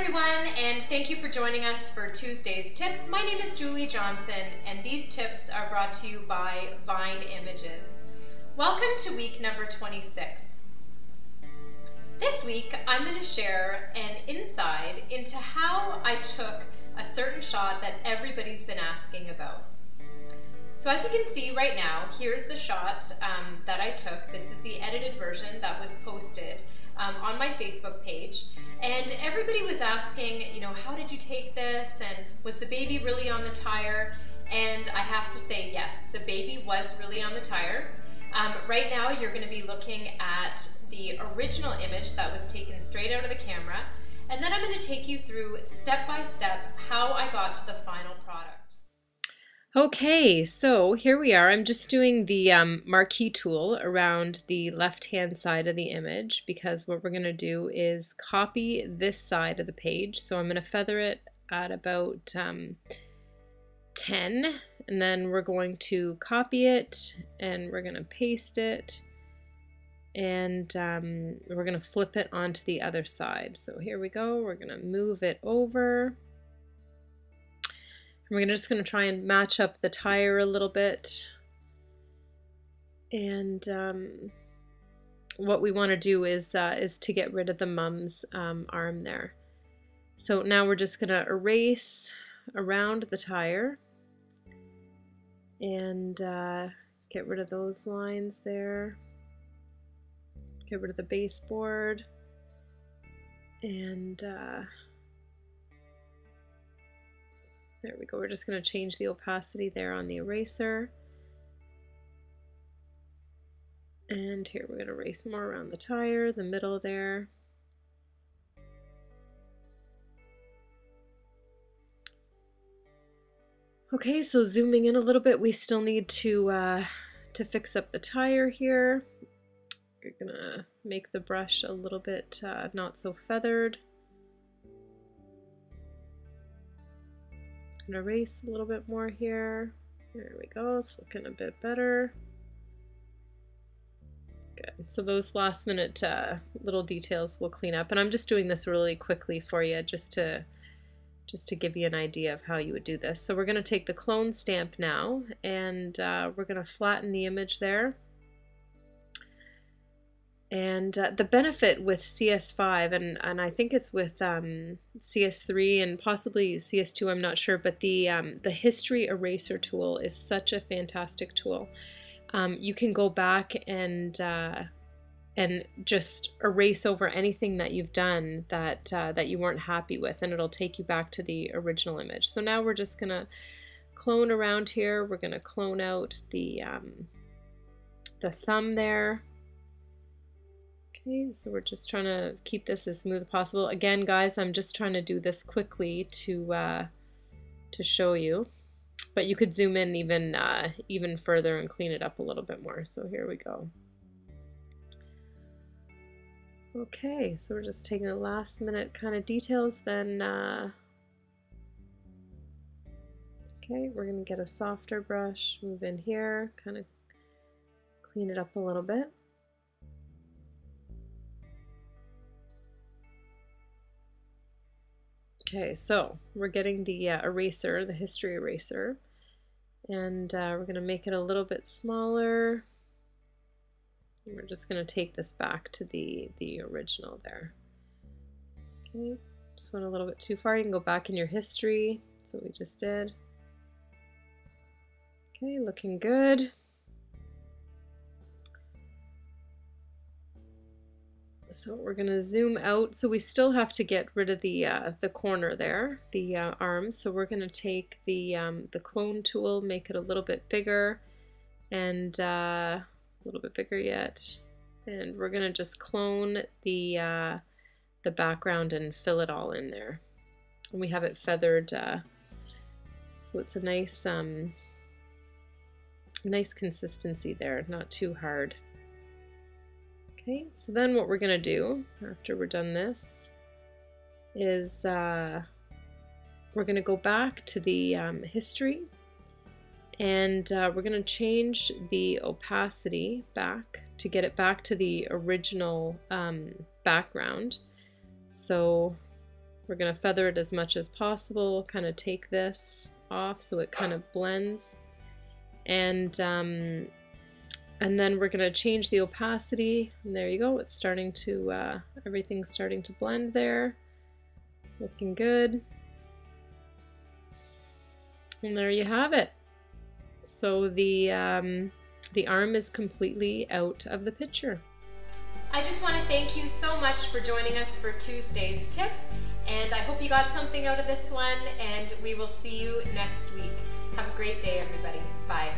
everyone, and thank you for joining us for Tuesday's tip. My name is Julie Johnson, and these tips are brought to you by Vine Images. Welcome to week number 26. This week, I'm going to share an insight into how I took a certain shot that everybody's been asking about. So as you can see right now, here's the shot um, that I took. This is the edited version that was posted um, on my Facebook page. And everybody was asking, you know, how did you take this? And was the baby really on the tire? And I have to say, yes, the baby was really on the tire. Um, right now, you're going to be looking at the original image that was taken straight out of the camera. And then I'm going to take you through step by step how I got to the final product. Okay, so here we are. I'm just doing the um, marquee tool around the left-hand side of the image because what we're going to do is copy this side of the page. So I'm going to feather it at about um, 10 and then we're going to copy it and we're going to paste it and um, we're going to flip it onto the other side. So here we go. We're going to move it over. We're just going to try and match up the tire a little bit. And um, what we want to do is, uh, is to get rid of the mum's um, arm there. So now we're just going to erase around the tire and uh, get rid of those lines there. Get rid of the baseboard and uh, there we go. We're just going to change the opacity there on the eraser. And here we're going to erase more around the tire, the middle there. Okay, so zooming in a little bit, we still need to uh, to fix up the tire here. We're gonna make the brush a little bit uh, not so feathered. Can erase a little bit more here. There we go, it's looking a bit better. Good, so those last minute uh, little details will clean up. And I'm just doing this really quickly for you just to just to give you an idea of how you would do this. So we're going to take the clone stamp now and uh, we're going to flatten the image there. And uh, the benefit with CS5, and, and I think it's with um, CS3 and possibly CS2, I'm not sure, but the, um, the history eraser tool is such a fantastic tool. Um, you can go back and uh, and just erase over anything that you've done that uh, that you weren't happy with, and it'll take you back to the original image. So now we're just gonna clone around here. We're gonna clone out the um, the thumb there Okay, so we're just trying to keep this as smooth as possible. Again, guys, I'm just trying to do this quickly to uh, to show you. But you could zoom in even uh, even further and clean it up a little bit more. So here we go. Okay, so we're just taking the last minute kind of details. Then, uh, okay, we're going to get a softer brush, move in here, kind of clean it up a little bit. Okay, so we're getting the uh, eraser, the history eraser, and uh, we're going to make it a little bit smaller. We're just going to take this back to the, the original there. Okay, just went a little bit too far. You can go back in your history. That's what we just did. Okay, looking good. So we're going to zoom out. So we still have to get rid of the uh, the corner there, the uh, arm. So we're going to take the um, the clone tool, make it a little bit bigger, and uh, a little bit bigger yet. And we're going to just clone the uh, the background and fill it all in there. And we have it feathered, uh, so it's a nice um, nice consistency there, not too hard. Okay, so then what we're going to do after we're done this is uh, we're going to go back to the um, history and uh, we're going to change the opacity back to get it back to the original um, background. So We're going to feather it as much as possible, kind of take this off so it kind of blends. And um, and then we're going to change the opacity. And there you go. It's starting to, uh, everything's starting to blend there. Looking good. And there you have it. So the, um, the arm is completely out of the picture. I just want to thank you so much for joining us for Tuesday's tip. And I hope you got something out of this one, and we will see you next week. Have a great day, everybody. Bye.